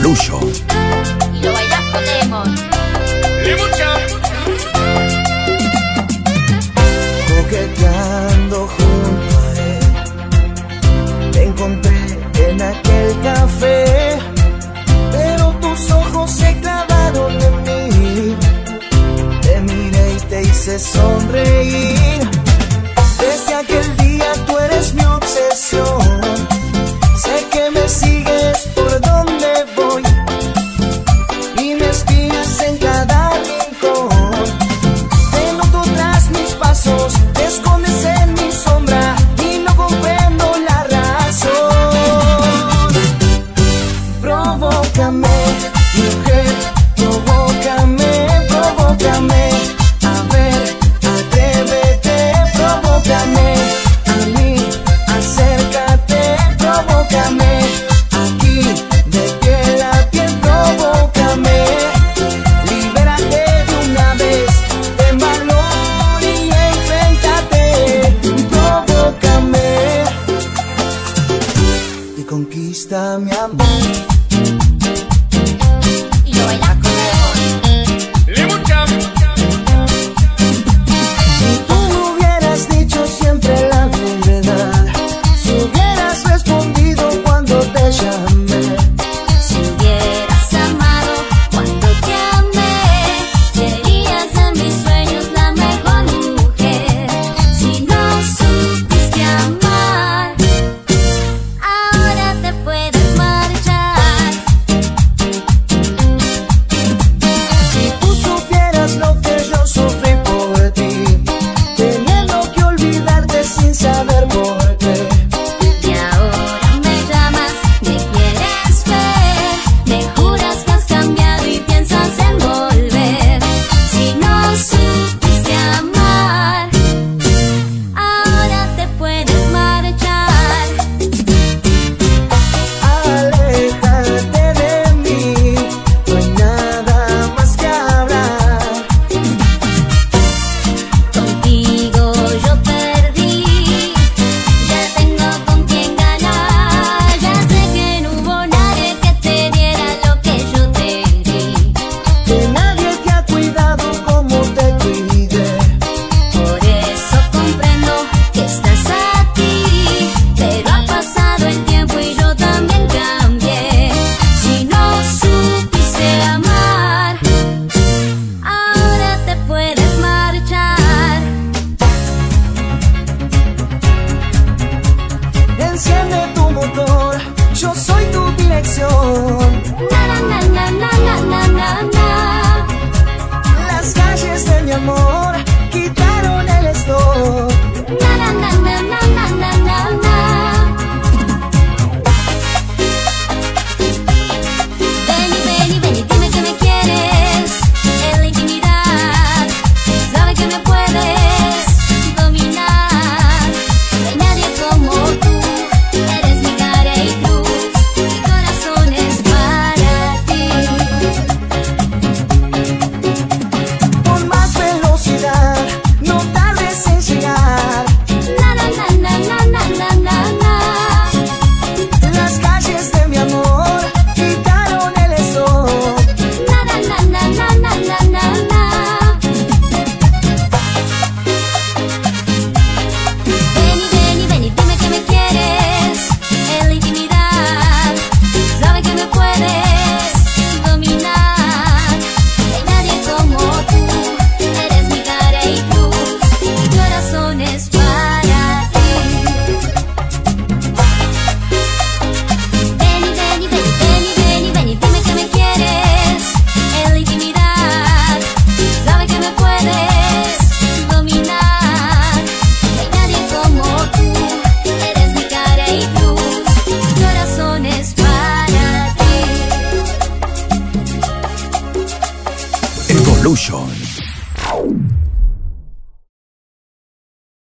Lucho. Y lo bailas con Demon. Coqueteando junto a él, te encontré en aquel café, pero tus ojos se clavaron en mí. Te miré y te hice sonreír. Yeah. conexión. Emotion.